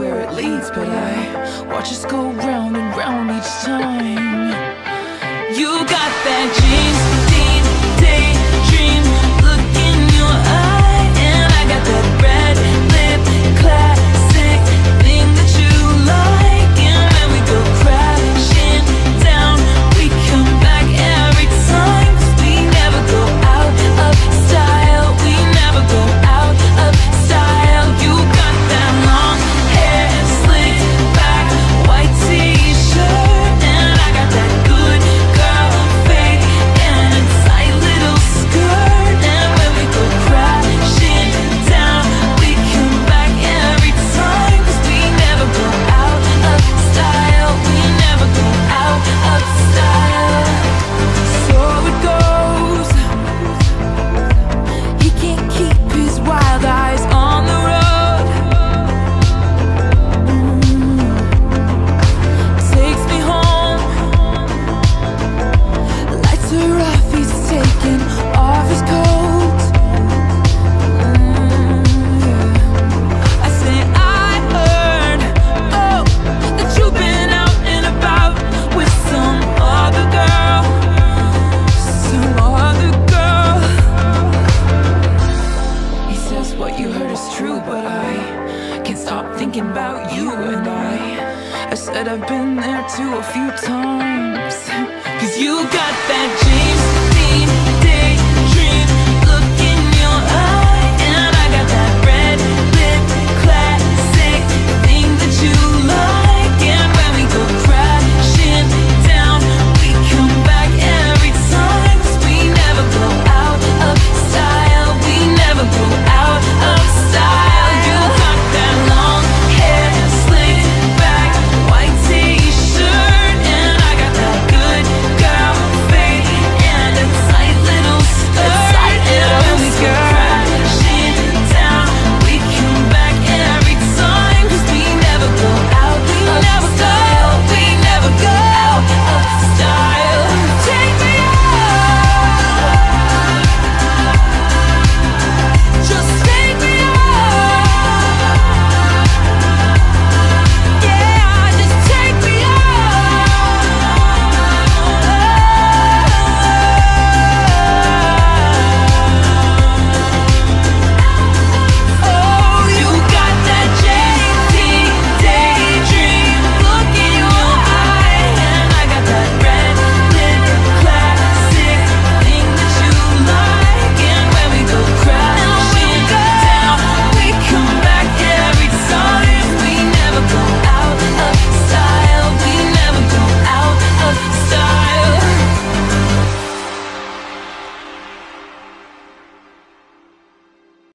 where it leads, but I watch us go round and round each time. You got that James Dean. thinking about you and I. I said I've been there too a few times. Cause you got that James